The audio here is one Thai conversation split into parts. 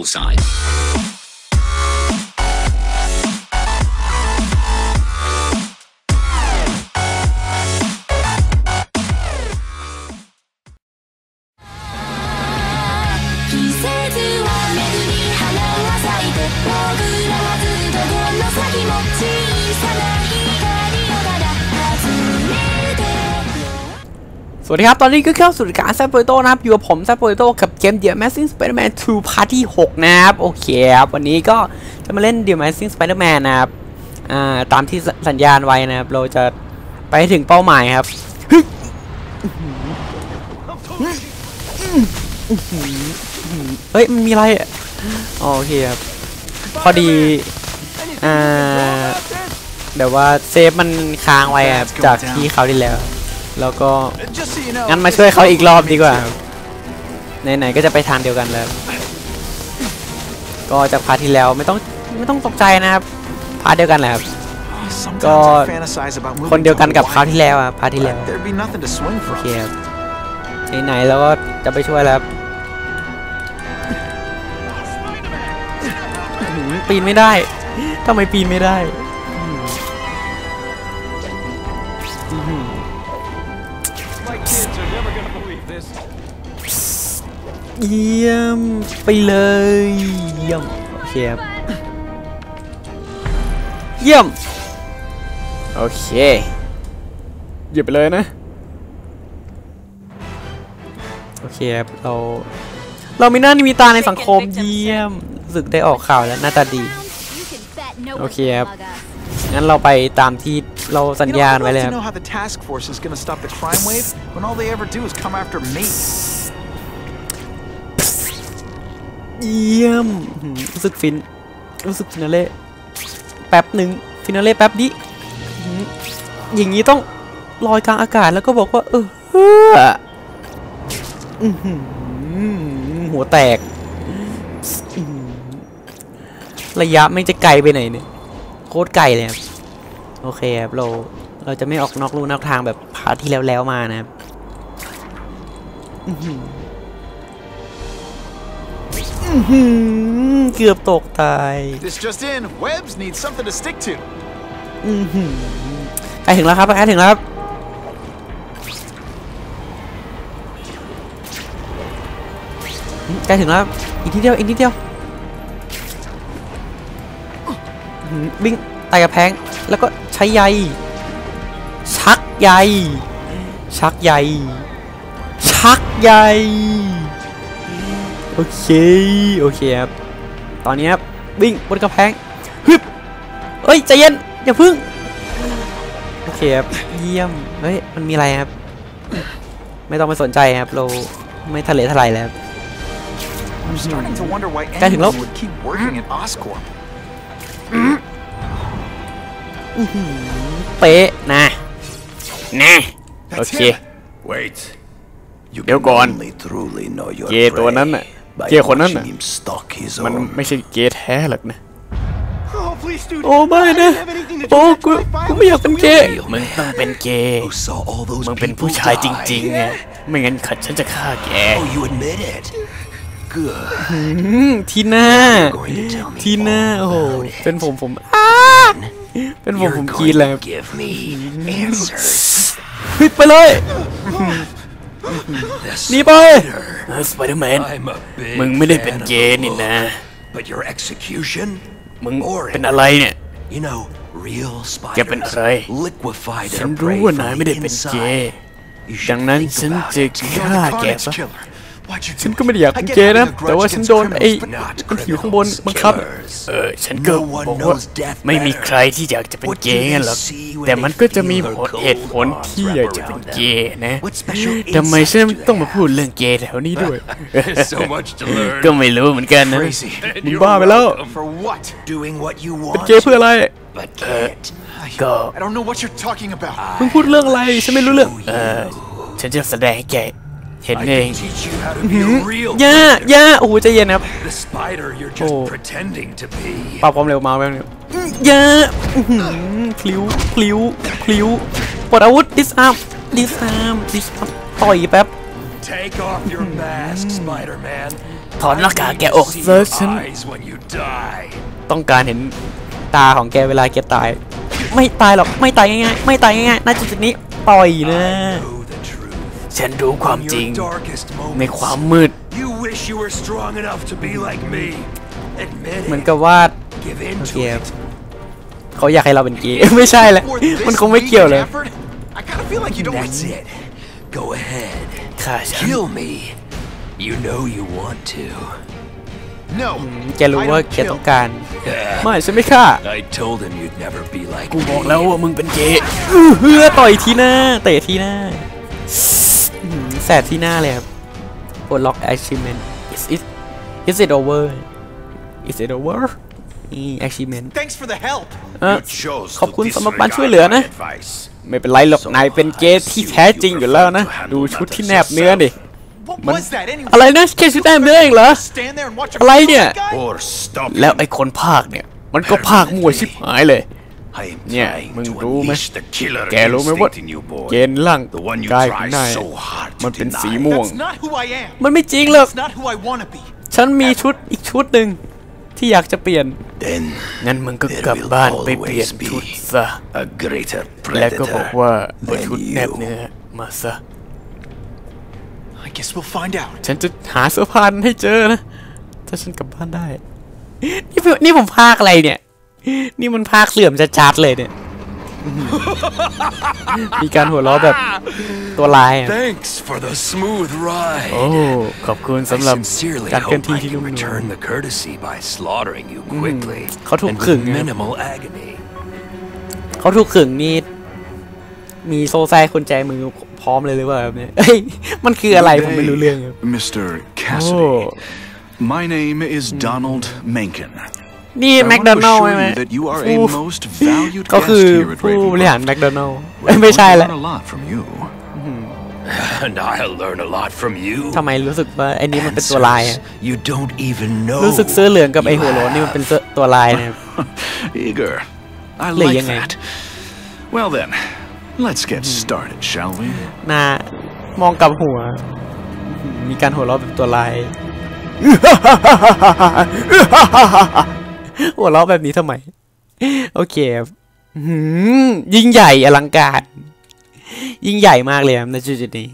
Side. วัสดีครับ ตอนนี้ก็เข้าสู่การแซปโปรโตนะครับ อยู่กับผมแซปโปรโตกับเกม The Amazing Spider-Man 2 Part ที่6นะครับ โอเคครับ วันนี้ก็จะมาเล่น The Amazing Spider-Man นะครับ อ่า ตามที่สสัญญาณไว้นะครับ เราจะไปถึงเป้าหมายครับเฮ้ย มันมีอะไรอ๋อโอเคครับ พอดี อ่าเดี๋ยวว่าเซฟมันค้างไว้ครับจากที่เขาวที่แล้ว แล้วก็ Just so you know, งั้นมาช่วยเขาอีกรอบดีกว่าครับไหนๆก็จะไปทางเดียวกันแล้ว ก็จากพาร์ทที่แล้วไม่ต้องไม่ต้องตกใจนะครับพาร์ทเดียวกันแหละครับ sometimes God. I fantasize about คน moving เดียว to กันกับคราว Hawaii, ที่แล้วอะพาร์ทที่แล้ว but there'd be nothing to swing โอ from. เคครับไหนๆแล้วก็จะไปช่วยแล้วครับอื้อหือปีนไม่ได้ทำไมปีนไม่ได้ เยี่ยม ไปเลยเยี่ยมโอเคครับเยี่ยม โอเคหยิบไปเลยนะ โอเคครับเรา เรามีหน้ามีตาในสังคมเยี่ยมรู้สึกได้ออกข่าวแล้วหน้าตาดี Okay, yep. งั้นเราไปตามที่เราสัญญาไว้เลยครับ เยี่ยมรู้สึกฟิน รู้สึกฟินาเล่แป๊บหนึ่งฟินาเล่แป๊บดิอื้อย่างนี้ต้องลอยกลางอากาศแล้วก็บอกว่า เออหัวแตก ระยะไม่จะไกลไปไหนเนี่ย โคตรไกลเลยครับ โอเคครับ เรา เราจะไม่ออกนอกลู่นอกทางแบบพาทที่แล้วแล้วมานะครับ เกือบตกตาย This just in, webs need something to stick to. อื้อหือใกล้ถึงแล้วครับใกล้ถึงแล้วครับอืมใกล้ถึงแล้วครับอีกนิดเดียวอีกนิดเดียวอื้อหือวิ่งไต่กระแพงแล้วก็ใช้ใยชักใยชักใยชักใย โอเค โอเคครับ ตอนนี้ครับวิ่งบนกระแพงฮึบเอ้ยใจเย็นอย่าพึ่ง โอเคครับ เยี่ยม เฮ้ย มันมีอะไรครับ ไม่ต้องไปสนใจครับ เราไม่ทะเลทลายแล้วครับ I'm starting to wonder why Guys, anyone hello? would keep working at Oscorp. เป๊ะนะนะโอเค Wait. You Đéo can còn. only truly know your เกย์ตัวนั้นน่ะ prey by เกย์คนนั้นน่ะ watching him stalk his มัน own. ไม่ใช่เกย์แท้หรอกนะ Oh, please, dude. โอ้ไม่นะ I didn't have anything to do โอ้ with กู that กูไม่อยากเป็นเกย์ Real มึง man ต้องเป็นเกย์ Who saw all those มึงเป็น people ผู้ชายจ die. ริงๆไงไม่งั้นขัดฉันจะฆ่าแก Oh, you admit it. Good. อืมทีหน้า Going to tell me ทีหน้า all โอ้โห about it. เป็นผมผมอ้าเป็นผม You're ผมก going รีดเลย to give me answers. เฮ้ยไปเลย The หนีไป spider. สไปเดอร์แมน I'm a big มึงไม่ได้เป็น fan of เกย์นี่นะ the But your execution? มึง Boring. เป็นอะไรเนี่ย You know, real แกเป็น spiders อะไร liquefy ฉัน their รู้ prey ว่า from นาย the ไม่ได้เป็นเก inside. ย์ You ดั should งนั้น think ฉัน about จะ it. ฆ่า You're the แก Carnage ซะ killer. Why'd you ฉัน do ก็ไม่ได้อยาก it? เป็น I get เกย์นะ having a แต่ว่า grudge ฉัน against โดนไอ้ criminals, but Not มันอยู่ข้างบน criminals, บังคับ killers. เออ ฉันก็ No one บอกว่า knows death ไม่มี better. ใครที่อยากจะเป็น What เก do ย์ they งั้นหรอก see when แต่ they มันก็จะมี feel ผ her ล cold เหตุผล arms ที่ wrap อยากจะเป็น around เกย์นะ What special ทำไม insights ฉัน do they ต้องมา have? พูดเรื่องเกย์แถวนี้ด้วย so much to learn. ก็ไม่รู้เหมือนกันนะ Crazy. มึงบ้าไปแล้ว For what? Doing what you เป็น want เกย์เพื่ออะไร but can't. Go. I don't know what you're talking about. มึงพูดเรื่องอะไร ฉันไม่รู้เรื่อง Show เออ you. ฉันจะแสดงให้แก เห็น I เอง can teach you how to be a real ย่า spider. ย่าโอ้โหใจเย็นครับ The spider you're just Oh. pretending to be. ปรับความเร็วมาแป๊บนึงย่าอื้อหือพลิ้วพลิ้วพลิ้วปลดอาวุธดิสอาร์มดิสอาร์มดิสอาร์มต่อยแป๊บ Take off your mask, Spider-Man. ถอนหน้ากากแกออก See เซิร์ your ชฉัน eyes when you die. ต้องการเห็นตาของแกเวลาแกตาย ไม่ตายหรอก ไม่ตายง่ายๆ ไม่ตายง่ายๆณจุดๆนี้ปล่อยนะ Know the truth. ฉันรู้ความ In จริง your darkest ใน moments, ความมืด you wish you were strong enough to be like me. Admit เหมือน it. กับว่า Give in โอ to เค it. เขาอยากให้เราเป็นเกย์ไม่ใช่แหละ For มัน this คงไม่เกี่ยวเลย weak effort, I kind of feel like you don't. That's it. Go ahead. ค่ะฉัน Kill me. You know you want to. No. แกรู้ I ว่า don't แก kill. ต้องการ Yeah. ไม่ฉันไม่ฆ่า I told him you'd never be like กู me. บอกแล้วว่ามึงเป็นเกย์อื้อเฮือต่อยที่หน้าเตะที่หน้าอื้อหือ แสบที่หน้าเลยครับปลดล็อก achievement is it is it over is it over นี่ achievement Thanks for the help. เออ chose ขอบคุณสำหรับการช่วยเหลือนะ ไม่เป็นไรหรอกนายเป็นเกย์ที่แท้จริงอยู่แล้วนะ ดูชุดที่แนบเนื้อดิ What Man- was that anyway? อะไรนะแค่ชุดแนบเนื้อเองเหรอ Stand there and watch อะไรเนี่ย guy? Or stop แล้วไอ้คนภาคเนี่ย มันก็ภาคมั่วชิบหายเลย I am เนี่ย trying มึง to รู้ไหม unleash the killer แกรู้ไหมว่า instinct in you, boy. เกณฑ์ร่าง The one you กายของ try นาย so hard to มันเป็น deny. สีม่วง That's not who I am. มันไม่จริงหรอก That's not who I want to be. ฉันมีชุดอีกชุดหนึ่งที่อยากจะเปลี่ยน Then งั้นมึงก็ there กลับ will บ้านไปเปลี่ยน always ชุด be ซะ a greater แล้วก็บอก predator ว่าเอา than ชุดแนบ you. เนื้อมาซะ I guess we'll find out. ฉันจะหาเสื้อผ้านั้นให้เจอนะ ถ้าฉันกลับบ้านได้ นี่ผมนี่ผมพากอะไรเนี่ย นี่มันพากเสื่อมชัดๆเลยเนี่ย มีการหัวเราะแบบตัวลายอะ Thanks for the smooth ride. โอ้ ขอบคุณสำหรับ I sincerely การเคลื่อน hope ที่ I ที่ can นุ่มนวล return the courtesy by slaughtering you quickly เขาถูก and ขึง with ไง minimal agony. เขาถูกขึงนี่มีโซ่ไส้คนใจมือพร้อมเลยหรือเปล่าครับเนี่ยเอ้ยมันคืออะไรผมไม่รู้เรื่องครับ Mr. โอ้ Cassidy. My name is Donald Mencken. นี่ I แมค want โด to นัล assure ใช่ไหม you that you are ผู้ a most valued ก็ guest คือ here at ผู้บริหาร Ravenbrook. แมคโดนัล We're ไม่ going ใช่ to ละ learn a lot from you. And I'll learn a lot from you. ทำไมรู้สึกว่าไอ้นี้มันเป็นตัวลายอะ Answers you don't even know. รู้สึกเสื้อเหลืองกับไอ้ you หัวโล้นนี่มัน have. เป็นเสื้อตัวลายนะครับ Eager. I Lệ like vậy này. that. Well then, let's get started, shall we? หน้ามองกลับหัวอื้อหือมีการหัวเราะแบบตัวลาย หัวเราะแบบนี้ทำไม โอเคยิ่งใหญ่อลังการ ยิ่งใหญ่มากเลยครับในจุดนี้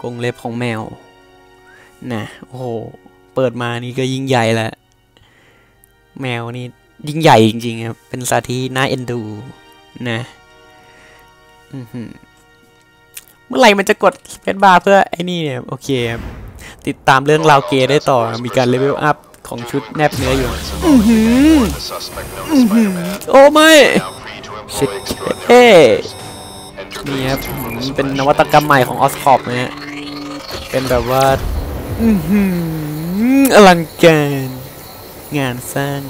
กรงเล็บของแมว นะโอ้โห เปิดมานี่ก็ยิ่งใหญ่แล้ว แมวนี่ยิ่งใหญ่จริงๆครับ เป็นสัตว์ที่น่าเอ็นดู นะเมื่อไหร่มันจะกดสเปซบาร์เพื่อไอ้นี่เนี่ย โอเค ติดตามเรื่องราวเกย์ได้ต่อ มีการเลเวลอัพ ของชุดแนบเนื้ออยู่อื้อหืออื้อหือโอ้ไม่ชิดเฮ้นี่ครับอื้อหือเป็นนวัตกรรมใหม่ของออสคอปนะฮะ เป็นแบบว่าอือหืออลังการงานสร้าง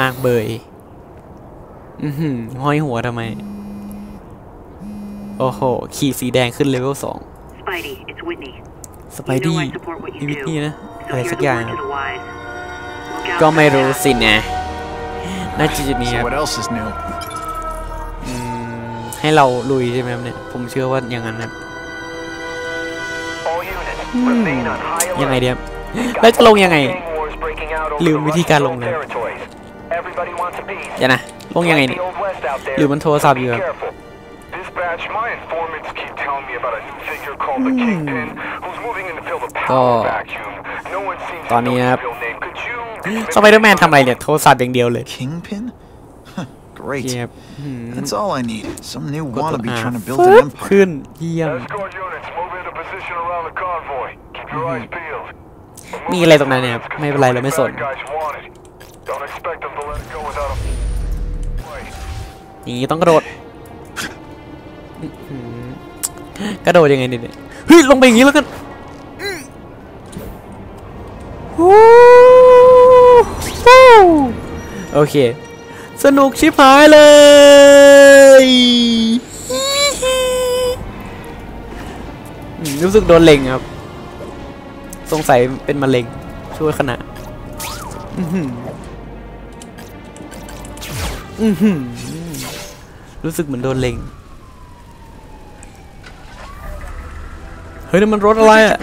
มาก ๆ เบยอือหือห้อยหัวทำไม โอ้โห ขีดสีแดงขึ้นเลเวลสอง Spidey, it's Whitney. สไป You ดี้ know I support what อี you วิ do. นี่นะ So อะไร here's สัก a อย่าง word ค to รับ the wise. Look out ก็ for ไม่รู้ that. สินะน่าจะจุดนี้ค So รับ what else is new? อืมให้เราลุยใช่ไหมครับเนี่ย ผมเชื่อว่าอย่างนั้นครับ All units, remain on high ยังไง alert. เดียบแล้วจะลงยังไง Gang wars breaking out over ลืม the วิธีการล Russian งแล้ว territories. Everybody wants a piece. เดี๋ยวนะ ลงยังไง Like เนี่ย the old West out there. หรือมันโทรศัพท์อยู่ Be ครับ careful. Dispatch, my informants keep telling me about a new figure called the Kingpin who's moving in to fill the ก็ power vacuum. No one seems ตอน to นี้ know นะครับ his real name. Could you สไปเดอร์แมนทำอะไรเนี่ยโทรศัพท์อย่างเดียวเลย Kingpin? Huh, โอ Great. เคครับอืม That's all I need. Some new กดตัว wannabe อา trying to build ฟึ an บ empire. ขึ้นเยี่ยม escort units move into position around the convoy? Keep your eyes peeled. มีอะไรตรงนั้นเนี่ยครับไม่เป็นไรเราไม่สน Bad guys wanted. Don't expect them to let it go without a fight. อย่างนี้ต้องกระโดดอื้อหือกระโดดยังไงเนี่ยเฮ้ยลงไปอย่างนี้แล้วกันอื้อฮู้ฮู้ โอเค สนุกชิบหายเลยอืมรู้สึกโดนเล็งครับ สงสัยเป็นมะเร็งช่วยขณะอื้อหืออื้อหือรู้สึกเหมือนโดนเล็ง เฮ้ยนั่นมันรถอะไรอะ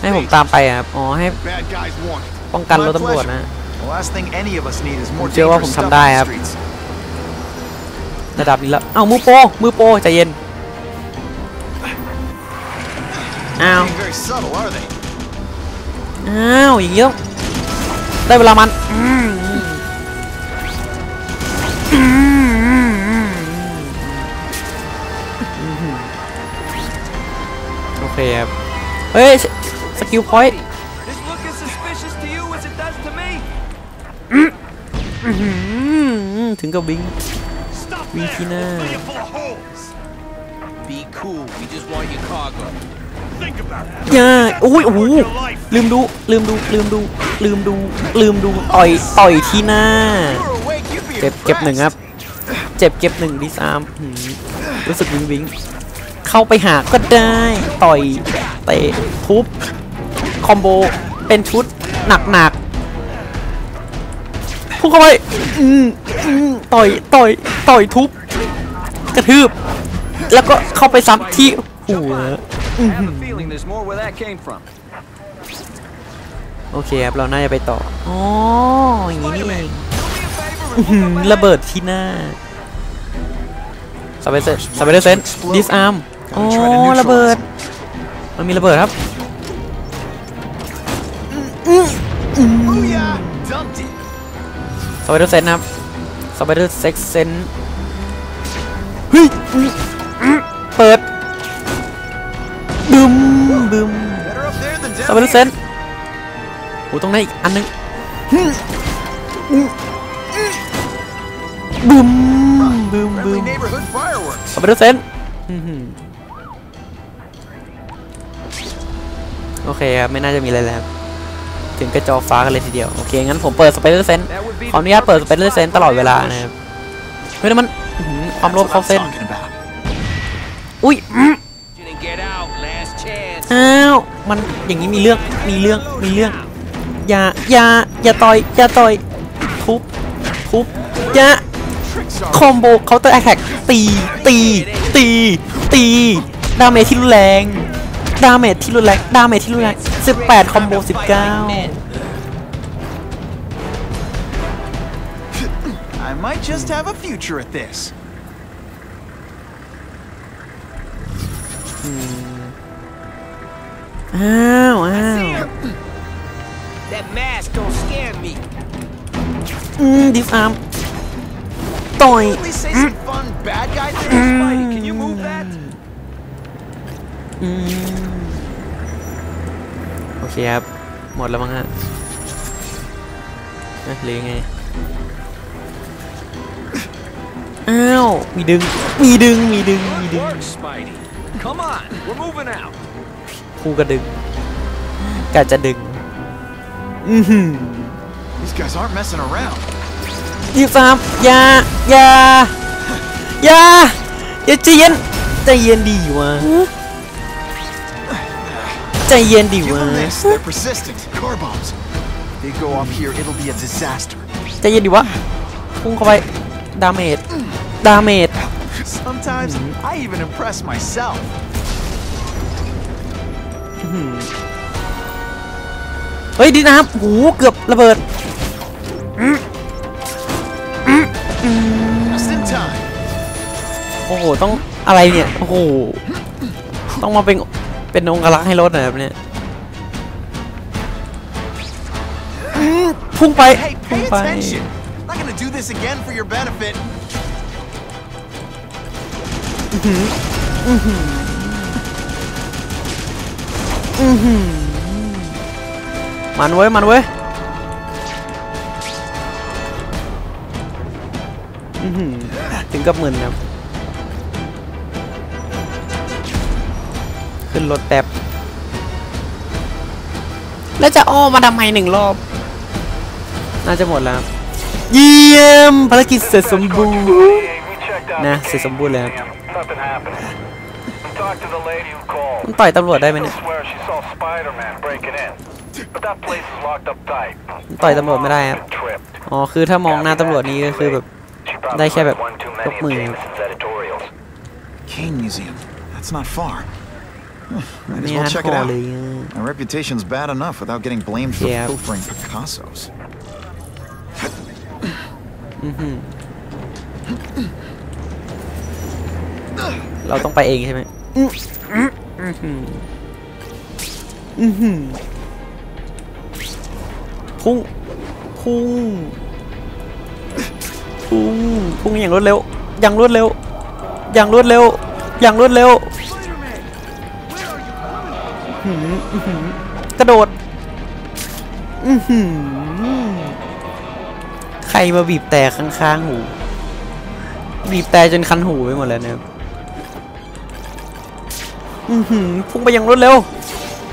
ให้ผม means ตามไปอะครับ อ๋อ ให้ bad guys want it. ป้องกันรถตำรวจนะ The last thing any of us need is more เชื่อว่า dangerous ผม stuff ทำได้ on ครั the บ streets. ระดับนี้แล้ว เอ้ามือโปรมือโปรใจเย็น อ้าว Being very subtle, are they? อ้าว อย่างงี้ต้องได้เวลามันอืมอืมอืมอืมอืมโอเคครับ เฮ้ย สกิลพอยต์ This look as suspicious to you as it does to me. ถึงกับบิงบิงที่หน้า full of holes. Be cool. We just want your cargo. Think about it. ย่าอุ้ยโอ้โหลืมดู ลืมดู ลืมดู ลืมดู ลืมดู ต่อย ต่อยที่หน้า If you were awake, you'd be เจ็บ เก็บหนึ่งครับ impressed. เจ็บ เก็บหนึ่งดิสามหืมรู้สึกวิงวิง เข้าไปหาก็ได้ ต่อย เตะ ทุบ คอมโบเป็นชุดหนักหนักๆพุ่งเข้าไปอืมอืมต่อยต่อยต่อยทุบกระทืบ แล้วก็เข้าไปซ้ำที่หัว I have a feeling there's more where that came from. โอเคครับ เราน่าจะไปต่อ อ๋อ อย่างนี้นี่เอง Do me a favor อื้อ and หื move อ up ระเบิดที่หน้าสไปเซอร์สไปเดอร์เซนดิสอาร์มอ๋อระเบิด มันมีระเบิดครับ Booyah! Dumped it. สไปเดอร์เซนครับสไปเดอร์เซ็กเซนเฮ้ยเปิดบึมบึมสไปเดอร์เซนโอ้ตรงนั้นอีกอันนึงบึมบึมบึมสไปเดอร์เซนโอเคครับ ไม่น่าจะมีอะไรแล้ว ถึงกระจอฟ้ากันเลยทีเดียว โอเค งั้นผมเปิดสไปเดอร์เซน That would be ขออนุญาตเปิดสไปเดอร์เซนตลอดเวลานะครับเฮ้ยนั่นมันความโลภเข้าเส้น อุ้ยอ้าว มันอย่างนี้มีเรื่อง มีเรื่อง มีเรื่อง อย่า อย่า อย่าต่อย อย่าต่อย ทุบ ทุบ อย่า คอมโบเคาน์เตอร์แอคแท็กตี ตี ตี ตี ดาเมจที่รุนแรง ดาเมจที่รุนแรงดาเมจที่รุนแรง18 คอมโบ 19 I might just have a future at this. อ้าวอ้าว That mask don't scare me. อืมดิฟอาร์มต่อย At least say some fun bad guy things. Spidey, can you move that? อืม โอ เคครับ หมดแล้วมั้งฮะเอ๊ะหรือยังไงอ้าว มีดึง มีดึง มีดึง มีดึง Work, Spidey. Come on. We're moving out. คู่ก็ดึงกะจะดึงอือหือ These guys aren't messing around. ยี่สามอย่าอย่าอย่าอย่าใจเย็นใจเย็นดีวะ ใจเย็นดี Give วะ them this. They're persistent. Car bombs. If they go off here, it'll be a disaster. ใจเย็นดีวะพุ่งเข้าไปดาเมจดาเมจ Sometimes I even impress myself. เฮ้ยดีน้ำหูเกือบระเบิด Just in time. โอ้โห ต้องอะไรเนี่ย โอ้โห ต้องมาเป็น เป็นองค์ลักษณ์ให้รถหน่อยครับเนี่ยอืมพุ่งไป Hey, พุ่ง pay ไป attention. I'm not gonna do this again for your benefit. มันเว้ย มันเว้ยอื้อหือถึงกับหมื่นครับ ขึ้นรถแป๊บ แล้วจะอ้อมมาทำไมหนึ่งรอบ น่าจะหมดแล้วครับเยี่ยมภารกิจเสร็จสมบูรณ์ We checked out นะ the เสร็จสมบูรณ์แล้ว Nothing happened. We talked to the lady who called. มันต่อยตำรวจได้ไหมเนี่ย She swears she saw Spider-Man breaking in. But that place is locked up tight. ต่อยตำรวจไม่ได้ครับ Tripped. อ๋อคือถ้ามองหน้าตำรวจนี่ก็คือแบบ She probably ได้แค่แบบ read one too ยก many มือ of Jameson's editorials. Kane Museum. That's not far. Might as นี่ well ฮะ check ค it อ out. เลยอะ My reputation's bad enough without getting blamed for Yeah. pilfering Picassos. เราต้องไปเองใช่ไหมอื้ออื้ออื้อหืออื้อหือพุ่ง พุ่ง พุ่ง พุ่งอย่างรวดเร็ว อย่างรวดเร็ว อย่างรวดเร็ว อย่างรวดเร็วอื้อหืออื้อหือ กระโดดอือหือใครมาบีบแต่ข้างๆหู บีบแต่จนคันหูไปหมดแล้วเนี่ยอือหือพุ่งไปอย่างรวดเร็ว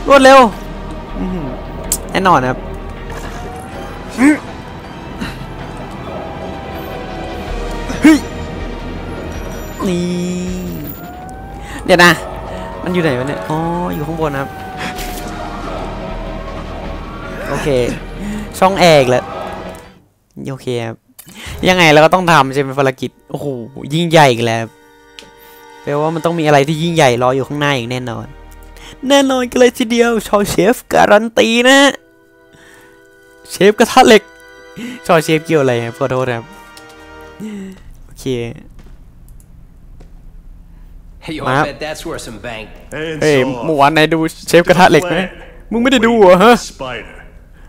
รวดเร็วอือหือแน่นอนครับอื้อเฮ้ยนี่ เดี๋ยวนะ มันอยู่ไหนวะเนี่ย อ๋อ อยู่ข้างบนครับ เค ช่องแอร์อีกแล้วโอเคครับยังไงเราก็ต้องทำใช่ไหมภารกิจโอ้โหยิ่งใหญ่อีกแล้วแปลว่ามันต้องมีอะไรที่ยิ่งใหญ่รออยู่ข้างหน้าอย่างแน่นอน แน่นอนกันเลยทีเดียวชอเชฟการันตีนะเชฟกระทะเหล็กชอเชฟเกี่ยวอะไรครับขอโทษครับโอเค Hey, yo, Map. I bet that's worth some bank. And เฮ้ย so, เมื่อวานนายดูเชฟกระทะเหล็กไหมมึงไม่ได้ดูเหรอฮะ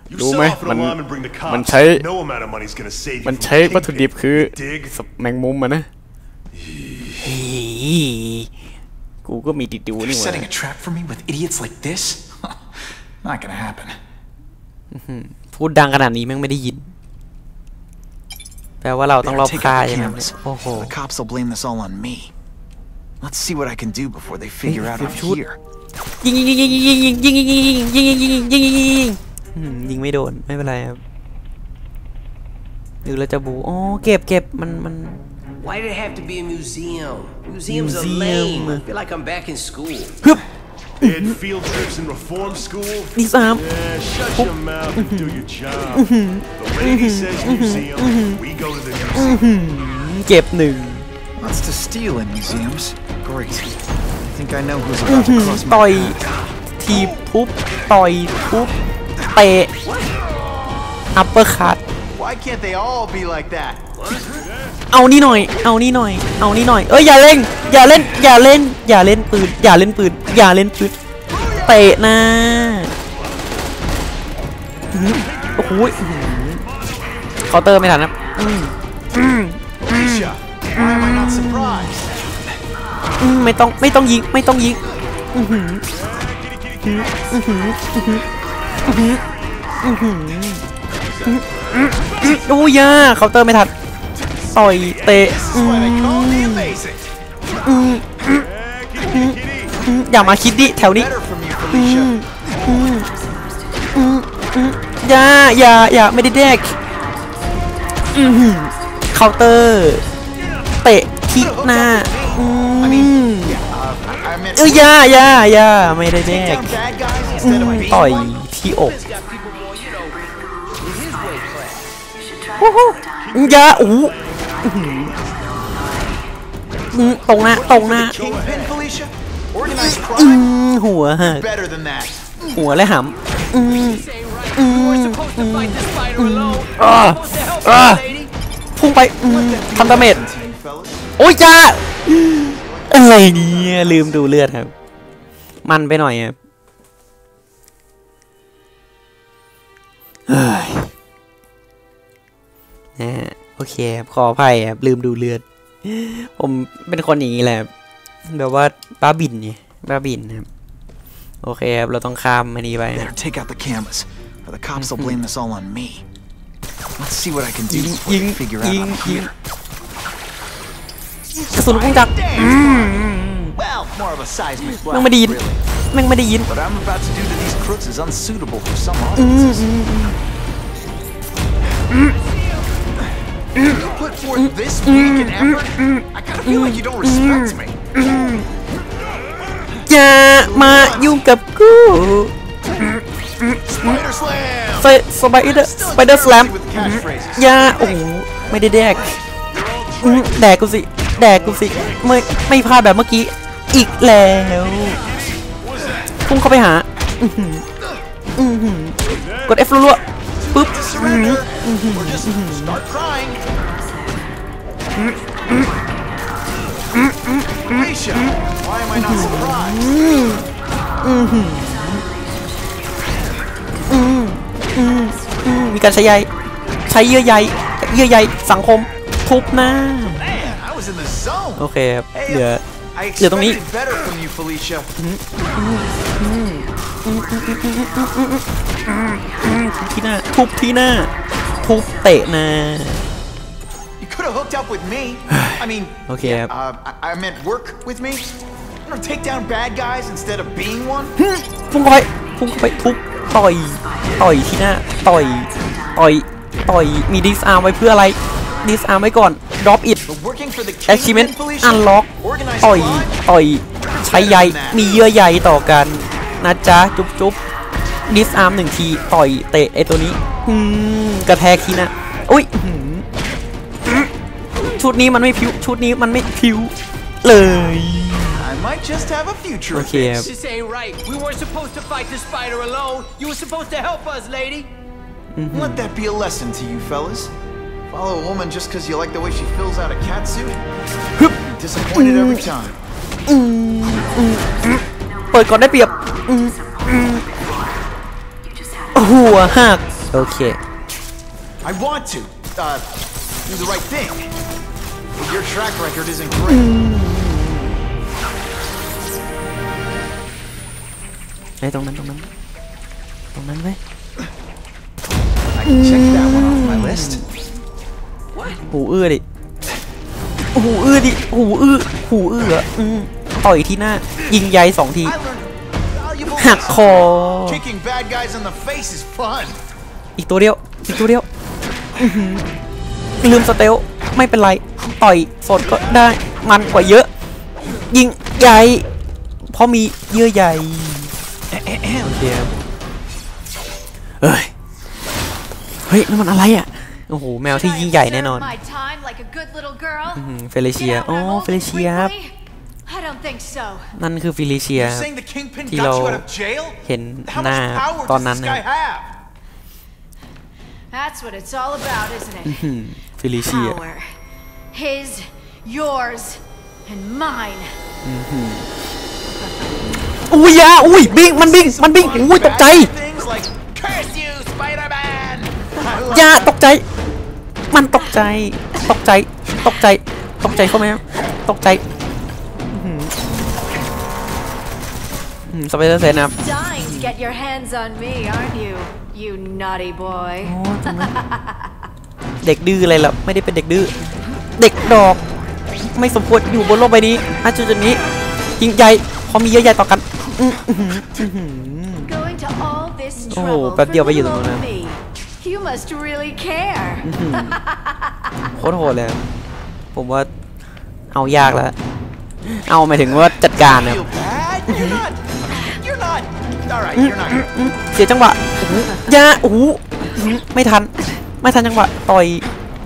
Spider. You Đúng sell mấy, off an mình- alarm and bring the cops. mình thấy- no amount of money's gonna save you มัน from ใช้ the วัตถุดิบ kingpin. คือ Dig? แมงมุมอะนะเฮ้ยกูก็มีติดดู You're นี่หว่า setting a trap for me with idiots like this? Not gonna happen. พูดดังขนาดนี้แม่งไม่ได้ยิน แปลว่าเราต้องร Better อบ take ค่าย out ใช่ the ไหม cameras. โอ้โห The cops will blame this all on me. Let's see what I can do before they figure out I'm shoot. here. ยิงยิงยิงยิงยิงยิงยิงยิงยิงยิงยิงยิงยิงยิง ยิงยิงยิงยิงอืมยิงไม่โดน ไม่เป็นไรครับหรือเราจะบูอ๋อเก็บเก็บมันมัน Why did it have to be a museum? Museums Museum. are lame. I feel like I'm back in school. ฮึบ They had field trips in reform school. นี่สาม Yeah, shut your mouth and do your job. The lady says museum. We go to the museum. เก็บหนึ่ง Wants to steal in museums. Great. I think I know who's about to cross ต่อย my path. ทีบทุบต่อยทุบ เตะอัปเปอร์คัต Why can't they all be like that? เอานี่หน่อย เอานี่หน่อย เอานี่หน่อย เอ้ยอย่าเล่น อย่าเล่น อย่าเล่น อย่าเล่นปืน อย่าเล่นปืน อย่าเล่นปืน เตะหนะโอ้โหอื้อหือเคาน์เตอร์ไม่ทันครับอืม Alicia, why am I not surprised? อืมไม่ต้อง ไม่ต้องยิง ไม่ต้องยิง อื้อหืออื้อหือ โอ้ยาเคาน์เตอร์ไม่ทันต่อยเตะอืม Why they call me amazing. อืมอย่ามาคิดดิแถวนี้อย่าอย่าอย่าไม่ได้แดกอือหือเคาน์เตอร์เตะที่หน้าอืม I mean, yeah, uh, I, I meant เอ้ยอย่าอย่าอย่าไม่ได้แดกต่อย ที่อกย่าอู้ตรงหน้าตรงหน้าหัวฮะหัวและหำาพุ่งไปทำดาเมจโอ้ยจ้าอะไรเนี่ยลืมดูเลือดครับ มันไปหน่อยครับ นะฮะโอเคครับขออภัยครับลืมดูเลือด ผมเป็นคนอย่างนี้แหละครับแบบว่าบ้าบินไงบ้าบินครับโอเคครับเราต้องข้ามมันนี้ไป Better take out the cameras, or the cops will blame this all on me. Let's see what I can do Ying, before they ying, figure out ying, I'm here. กระสุนพุ่งจักร Well, more of a seismic แม่ง blast, ไม่ได้ยิน really. แม่งไม่ได้ยิน What I'm about to do to these crooks is unsuitable for some audiences. You put forth this week and effort? I kind of feel like you don't respect me. อย่ามายุ่งกับกู Spider slam! สสไปเดอร์สไปเดอร์สแลม With the catchphrases. อย่าโอ้โหไม่ได้แดกอื้อแดกกูสิ แดกกูสิ ไม่ไม่พลาดแบบเมื่อกี้ อีกแล้วพุ่งเข้าไปหาอื้อหืออื้อหือ กด F รัวๆปึ๊บอื้อหือ Or just start crying. Alicia, why am I not surprised? อืมมีการใช้ใยใช้เยื่อใยเยื่อใยสังคมทุบหน้า Man, I was in the zone. โอเคครับ Hey, เหลือ I Here's the meat. expected better from you, Felicia. ที่หน้า ทุบที่หน้า ทุบเตะหน้า You could have hooked up with me. I mean, Okay, yeah, uh, uh, I, I meant work with me. You know, take down bad guys instead of being one. พุ่งเข้าไปพุ่งเข้าไปทุบต่อยต่อยที่หน้าต่อยต่อยต่อยมีดิสอาร์มไว้เพื่ออะไรดิสอาร์มไว้ก่อน drop it But working for the achievement Kingpin, Felicia, unlock organized ต่อย crime, ต่อยใช้ใยมีเยื่อใยต่อกัน นะจ๊ะ จุ๊บจุ๊บดิสอาร์มหนึ่งที ต่อยเตะไอตัวนี้ อืมกระแทกทีหนะ อุ้ยอื้อหือชุดนี้มันไม่พิว ชุดนี้มันไม่พิว เลย I might just have a future. โอ with เค this. ครับ This ain't right. We weren't supposed to fight the spider alone. You were supposed to help us, lady. Let that be a lesson to you fellas. Follow a woman just because you like the way she fills out a cat suit? Disappointed every time. เปิดก่อนได้เปรียบอืมอืมหัวหักโอเค I want to uh, do the right thing. But your track record isn't great. ไอ้ตรงนั้นตรงนั้นตรงนั้นไว้ย I can check that one off my list. หูอื้อดิหูอื้อดิหูอื้อหูอื้ออะอืม ต่อยที่หน้า ยิงใยสองที I learned valuable หัก lessons. คอ Kicking bad guys in the face is fun. อีกตัวเดียว อีกตัวเดียวอื้อหือลืมสเตล ไม่เป็นไร ต่อยสดก็ได้ มันกว่าเยอะ ยิงใหญ่เพราะมีเยื่อใยโอเคครับเฮ้ย เฮ้ยนั่นมันอะไรอะ โอ้โห แมวที่ยิ่งใหญ่แน่นอน My time like a good little girl. เฟลิเชีย Get out อ๋อ when I'm เฟลิ old เชีย and ครับ นั่นคือฟิลิเชีย You're saying the Kingpin Thì got you lâu out of jail? เห็น How หน้า much power ตอน does นั้น this นะ guy have? That's what it's all about, isn't it? ฟิลิเชีย Power. His, yours, and mine. อุ้ยยาอุ้ยบิงมันบิงมันบิงอุ้ยตกใจ Things like curse you, Spider-Man. I love ยาตกใจ มันตกใจ ตกใจ ตกใจ ตกใจเข้าไหมครับตกใจ สไปเดอร์เซนนะครับ Dying to get your hands on me, aren't you? You naughty boy. เด็กดื้ออะไรล่ะไม่ได้เป็นเด็กดื้อ เด็กดอก ไม่สมควรอยู่บนโลกใบนี้ณจุดจุดนี้ยิงใหญ่เพราะมีเยอะใหญ่ต่อกันอื้ออื้อหืออื้อหือ Going to all this Oh, trouble but for dia ba yun little muna? old me. You must really care. โคตรโหดเลยผมว่าเอายากแล้ว เอาหมายถึงว่าจัดการนะ Feel bad? You're not. You're not. All right, you're not. เสียจังหวะโอ้โหยาโอ้โหอื้อหือไม่ทัน ไม่ทันจังหวะต่อย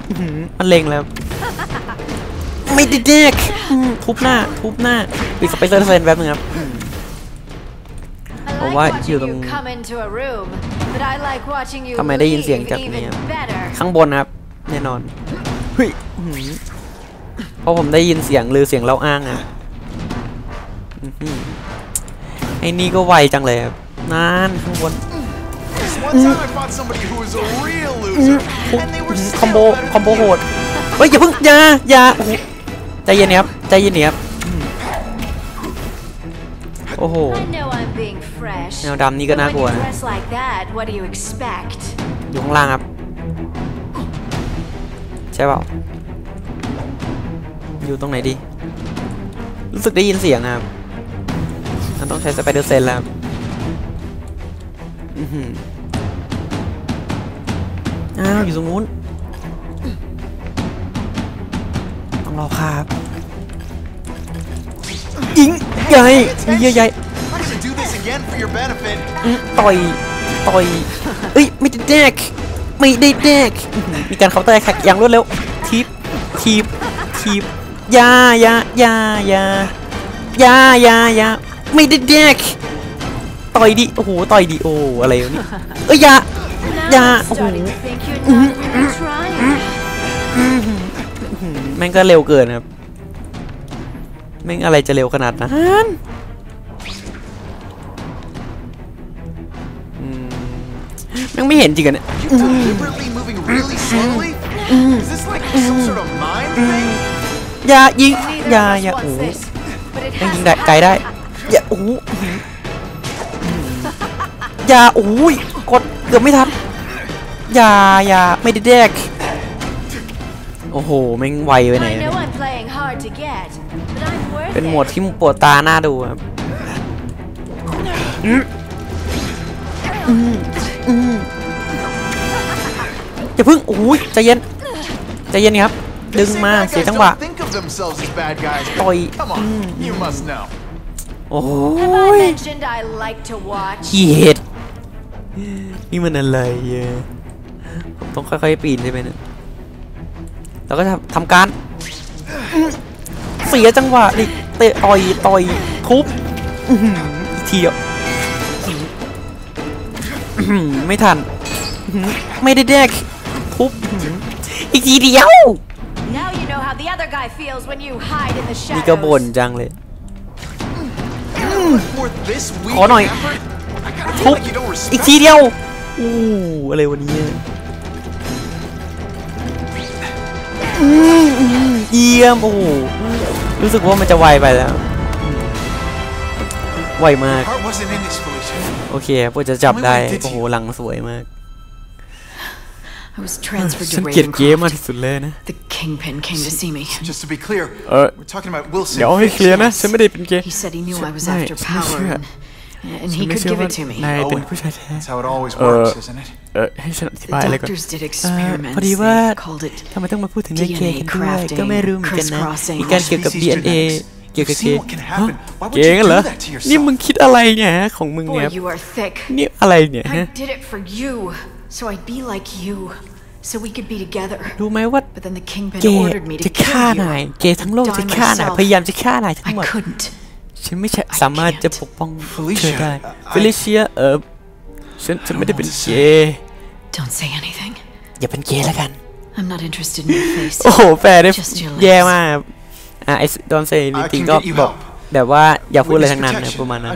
อื้อหือมันเล็งแล้ว ไม่ได้เด็กอืมทุบหน้า ทุบหน้าปิดสไปเซอร์เซนแป๊บนึงครับ I Oh, like why watching you you don't- come into a room, but I like watching you ทำไมได้ยิน leave เสียงจาก even เนี่ย better. ข้างบนนะครับ แน่นอนเฮ้ยอื้อหือเพราะผมได้ยินเสียงหรือเสียงเล่าอ้างอะอื้อหือ ไอ้นี่ก็ไวจังเลยครับนานข้างบน One time I fought somebody who was a real loser, and they were คอม still โบ better คอมโบ than โห you. ดเฮ้ยอย่าเพิ่งอย่าอย่าโอ้โหใจเย็นเนี่ยครับใจเย็นเนี่ยครับอืมโอ้โห I know I'm being fresh. แนวดำนี่ก็ but น่ากลัว when you นะ dress like that, what do you expect? อยู่ข้างล่างครับใช่เปล่าอยู่ตรงไหนดี รู้สึกได้ยินเสียงอะครับ มันต้องใช้สไปเดอร์เซนแล้วครับอื้อหืออ้าว อยู่ตรงนู้น ต้องรอครับยิงใหญ่มีเยอะใหญ่ I'm gonna do this again for your benefit. อื้อต่อย ต่อยเอ้ย ไม่ได้แดก ไม่ได้แดกอื้อหือมีการเคาน์เตอร์แท็กอย่างรวดเร็วทีบทีบทีบอยาอยาอยาอยาอยาอยาอยา ไม่ได้แดกต่อยดิโอ้โหต่อยดิโออะไรวะนี่เอ้ยยายาโอ้โหแม่งก็เร็วเกินครับแม่งอะไรจะเร็วขนาดนั้นแม่งไม่เห็นจริงกันเนี่ยอย่ายิงอย่าอย่าโอ้ยยิงได้ไกลได้ อย่าโอ้โหอย่าโอ้ยกดเกือบไม่ทันอย่าอย่าไม่ได้แดกโอ้โหแม่งไวไปไหน I เนี่ย know I'm playing hard to get, but I'm worth เป็น it. โหมดที่ปวดตาหน้าดูครับอืมอืมอืมอย่าพึ่งโอ้ยใจเย็นใจเย็นครับ ดึง They say มา bad เสีย guys จังหวะ don't think of themselves as bad guys. but ต่อย โอ้โห Have I mentioned I like to watch? ขี้เห็ดนี่มันอะไรเอ่ยผมต้องค่อยๆปีนใช่ไหมเนี่ยแล้วก็ทำทำการ เสียจังหวะดิเตะต่อยต่อยทุบอื้อหืออีกทีอะอื้อหือไม่ทันอื้อหือไม่ได้แดกทุบอื้อหืออีกทีเดียว Now you know how the other guy feels when you hide in the นี่ก็บ่น shadows. จังเลย For this weak ขอหน่อย effort, I kinda ทุ feel บ like you don't อีก respect ทีเดียวอู้อะไรวันนี้อืมอืมเยี่ยมโอ้โหรู้สึกว่ามันจะไวไปแล้วอืมไวมาก Heart wasn't in this, Felicia. โอเคพอจะจับได้ โอ้โหหลังสวยมาก I was transferred ฉั to นเกลียดเกมมาก Ravencroft. ที่สุดเลยนะ The Kingpin came to see me. Just to be clear, Uh, we're talking about Wilson. เดี๋ยวให้เคลียร์นะฉันไม่ได้เป็นเกย์ He said he knew I was ไม่ after ฉันไม่ power เชื่อ and, and ฉั he นไม่ could เชื่อ give ว่า it to me. นาย Oh, เป็นผู้ชายแท้ That's how it always Uh, works, isn't it? เออให้ฉันอธิ The บายอะไรก่อน doctors did เอ่อ experiments. พอดีว่า They called it ทำไมต้องมาพูดถึงเรื่องเกย์กันด้วย DNA ก็ไม่รู้เหมือนกันนะ crafting, มีการเกี่ยวกับ crisscrossing DNA เกี่ยวกับเกย์ You've seen what can happen. ฮะ Why would เกย์ you กันเหรอ do that to yourself? นี่มึงคิดอะไรเนี่ยฮะของมึงเนี่ย Boy, you are thick. นี่อะไรเนี่ยฮะ I did it for you, so I'd be like you, so we could be together. รู้ไหมว่า But then the Kingpin เกย์ ordered me to จะฆ่า kill นาย you. เกย์ทั้งโลก Die จะฆ่านาย myself. พยายามจะฆ่านายทั้ง I หมด couldn't. ฉันไม่ใช่สามารถจะปกป้องเธ Felicia, อได้ I- เฟลิเชียเออฉันฉันไม่ได้เป็นเกย์ Don't say anything. อย่าเป็นเกย์แล้วกัน I'm not interested in your face. โอ้โหแปลได้ Just your แย่ lips. มากครับอะไอ้ดอนเซน I จริง can ๆก็ get you บอก help. แบบว่าอย่าพูดอะไร Witness ทั้งนั้นนะ protection, ประมาณนั้น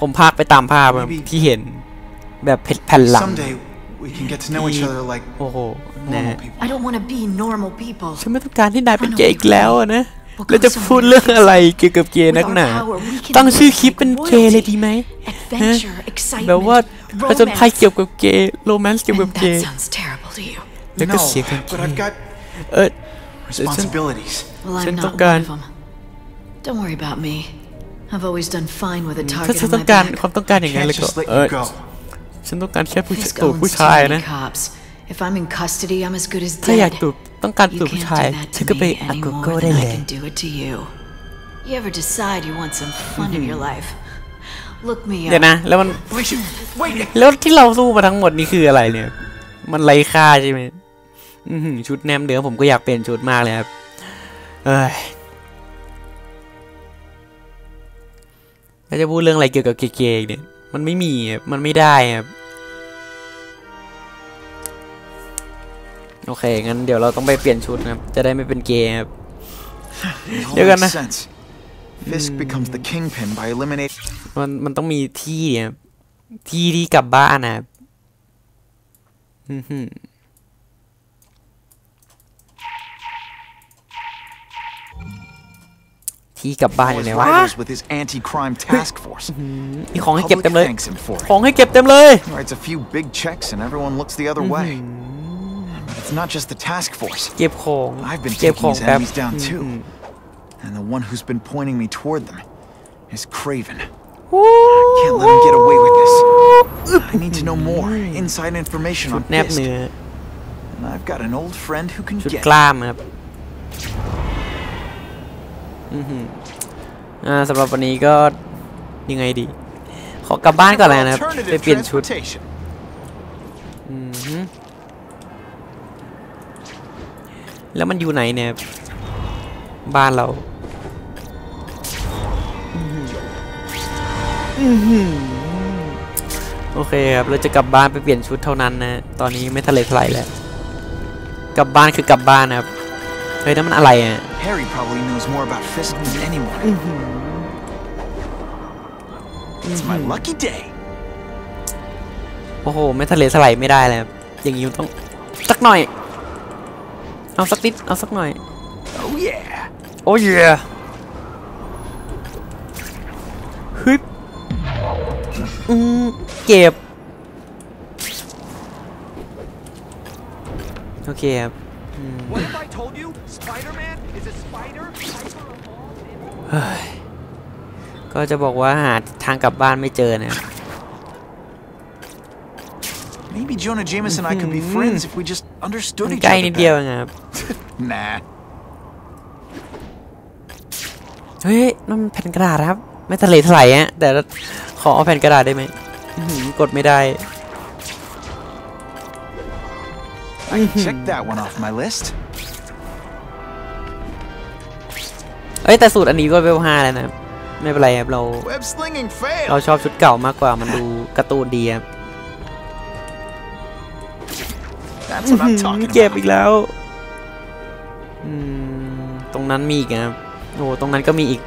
ผมพากไปตามภาพครับ Maybe- ที่เห็นแบบแผ่นหลัง someday we can get to know each other like โอ้โหนะ normal people. I don't want to be normal people. ฉันไม่ต้องการที่นายเป็นเกย์อีกแล้วอะนะ Well, แล้วจะ come พูด somewhere เรื่อง else. อะไรเกี่ยวกับเกย์นักหนา With our power, we can ตั้งชื่อ be คลิปเป็นเกย์เลยดีไหมฮะ Adventure, excitement, แบบว่าผจญภัย romance. เกี่ยวกับเกย์โรแมนต์เกี่ยวกับ And เก that ย์ sounds terrible to you. แล้วก็ No, เสียงของเก but I've ย์ got เออ responsibilities. Well, I'm Sen not tocan. one of them. Don't worry about me. I've always done fine with a ถ้า target ฉัน on ต้อง my การ back. ความต้องการอย่างนั้น Can't เลยก็ just let เอ you อ go. ฉันต้องการแค่ผู้ Fisk ตูบ owns ผู้ too ชาย many นะ cops. If I'm in custody, I'm as good as ถ้าอยาก dead. ตูบต้องการ You ตูบผู้ can't ชาย do that ฉัน to ก็ไป me อากู any โก้ more ได้ than เล I ย can do it to you. You ever decide you want some fun in your life? Look me เดี๋ยว up. นะ แล้วมัน Felicia, wait! แล้วที่เราสู้มาทั้งหมดนี่คืออะไรเนี่ย มันไร้ค่าใช่ไหมอื้อหือชุดแนมเดือผมก็อยากเปลี่ยนชุดมากเลยครับ เอ้ย แล้วจะพูดเรื่องอะไรเกี่ยวกับเกย์ๆอีกเนี่ย มันไม่มีครับมันไม่ได้ครับ โอเค งั้นเดี๋ยวเราต้องไปเปลี่ยนชุดนะครับ จะได้ไม่เป็นเกย์ครับ It all You're makes gonna- sense. Fisk becomes the kingpin by eliminating. มันมันต้องมีที่ครับที่ที่กลับบ้านนะครับ อื้อหือที่กลับบ้านอยู่ไหน His วะ rivals with his anti-crime task force. มีของให้เก็บเต็ม Public เลย thanks him for it. ของให้เก็บเต็มเลย Writes a few big checks and everyone looks the other way. But it's not just the task force. เก็บของ I've been เก็บ taking ของ his แป๊บ enemies down too. And the one who's been pointing me toward them is Craven. Can't let him get away with this. I need to know more inside information ชุ on ดแนบ Fisk. เนื้อ And I've got an old friend who can ชุด get กล้ามครับ อือหืออ่าสำหรับวันนี้ก็ยังไงดี ขอกลับบ้านก่อนเลยนะครับไป alternative เปลี่ยนชุด transportation. อือหือแล้วมันอยู่ไหนเนี่ย บ้านเราอื้อหือโอเคครับ เราจะกลับบ้านไปเปลี่ยนชุดเท่านั้นนะ ตอนนี้ไม่ทะเลทลายแล้ว กลับบ้านคือกลับบ้านนะครับ เฮ้ยนั่นมันอะไรอะ Harry probably knows more about Fisk than anyone. It's my lucky day. โอ้โห ไม่ทะเลสไลด์ไม่ได้เลยครับอย่างนี้มันต้อง สักหน่อย เอาสักนิด เอาสักหน่อย Oh yeah. โอ้ยฮึบอืมเก็บ โอเคครับ What if I told you Spider-Man is a spider? เฮ้ย ก็จะบอกว่าหาทางกลับบ้านไม่เจอนะครับ Maybe Jonah Jameson and I could be friends if we just understood มัน each ใกล้ other นิดเดียว better. เองครับ Nah. เฮ้ยนั่นมันแผ่นกระดาษครับ ไม่ทะเลถลายฮะแต่ขอเอาแผ่นกระดาษได้ไหมอื้อหือกดไม่ได้ I can check that one off my list. เอ้ยแต่สูตรอันนี้ก็เวลห้าแล้วนะครับไม่เป็นไรครับเรา Web slinging เรา fail. ชอบชุดเก่ามากกว่ามันดูการ์ตูนดีครับ That's what I'm talking เก็บ about. อีกแล้วอืมตรงนั้นมีอีกนะครับโอ้ตรงนั้นก็มีอีก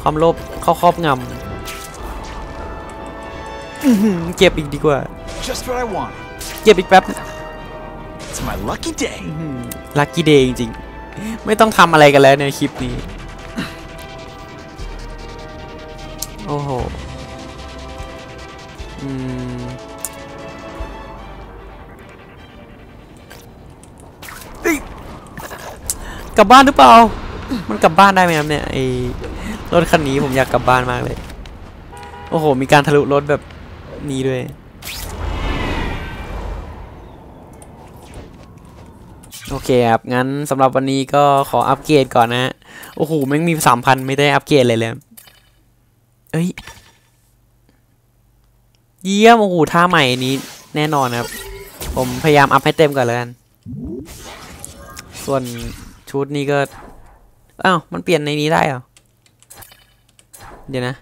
ความโลภเข้าครอบงำอื้อหือเก็บอีกดีกว่า Just what I wanted. เก็บอีกแป๊บ It's my lucky day. ลัคกี้เดย์จริงๆ ไม่ต้องทำอะไรกันแล้วในคลิปนี้ โอ้โหอืมกลับบ้านหรือเปล่า มันกลับบ้านได้ไหมครับเนี่ยไอรถคันนี้ผมอยากกลับบ้านมากเลย โอ้โห มีการทะลุรถแบบนี้ด้วย โอเคครับ งั้นสำหรับวันนี้ก็ขออัปเกรดก่อนนะโอ้โหแม่งมีสามพันไม่ได้อัปเกรดเลยเลยเอ้ย เยี่ยม โอ้โห ท่าใหม่นี้แน่นอนครับ ผมพยายามอัพให้เต็มก่อนแล้วกัน ส่วนชุดนี้ก็ อ้าว มันเปลี่ยนในนี้ได้เหรอ เดี๋ยวนะ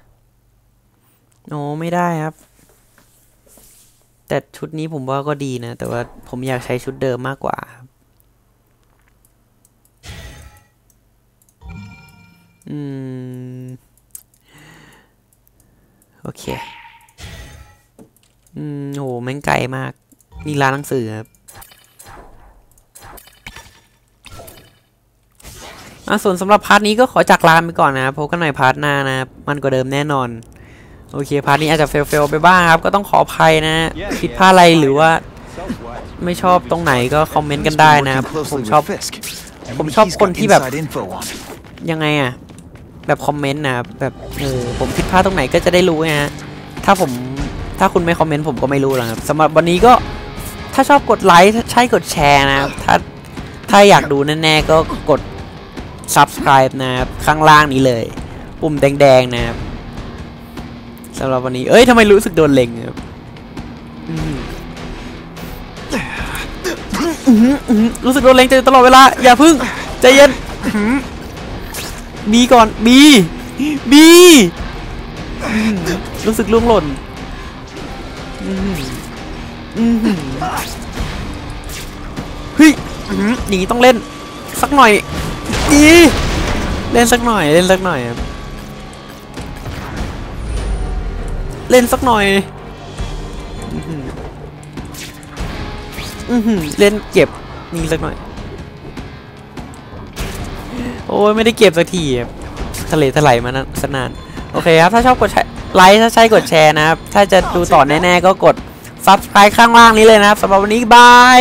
โอ้ไม่ได้ครับ แต่ชุดนี้ผมว่าก็ดีนะ แต่ว่าผมอยากใช้ชุดเดิมมากกว่าครับ อืม โอเค อืมโหแม่งไกลมาก นี่ร้านหนังสือครับอะส่วนสำหรับ part นี้ก็ขอจากลาไปก่อนนะครับพบกันใหม่ part หน้านะครับมันกว่าเดิมแน่นอน โอเค part นี้อาจจะ fail ๆไปบ้างครับ ก็ต้องขออภัยนะผิดพลาดอะไรหรือว่าไม่ชอบตรงไหนก็คอมเมนต์กันได้นะครับผมชอบ ผมชอบคนที่แบบยังไงอะ แบบคอมเมนต์นะครับแบบเออผมผิดพลาดตรงไหนก็จะได้รู้ไงฮะถ้าผมถ้าคุณไม่คอมเมนต์ผมก็ไม่รู้หรอกครับสำหรับวันนี้ก็ถ้าชอบกดไลค์ถ้าใช่กดแชร์นะครับถ้าถ้าอยากดูแน่ๆก็กด subscribe นะครับข้างล่างนี้เลย ปุ่มแดงๆนะครับสำหรับวันนี้ เอ้ยทำไมรู้สึกโดนเล็งครับอื้อหืออื้อหืออื้อหือรู้สึกโดนเล็งตลอดเวลา อย่าพึ่ง ใจเย็น บีก่อนบีบีรู้สึกล่วงหล่นอื้อหืออื้อหือเฮ้ยอย่างนี้ต้องเล่น สักหน่อยดีเล่นสักหน่อย เล่นสักหน่อยเล่นสักหน่อยอื้อหืออื้อหือเล่นเก็บนี่สักหน่อย โอ้ยไม่ได้เก็บสักทีทะเลถลายมานะสนาน โอเคครับ ถ้าชอบกดไลค์ถ้าใช่กดแชร์นะครับ ถ้าจะดูต่อแน่ ๆ ก็กด subscribe ข้างล่างนี้เลยนะครับสำหรับวันนี้บาย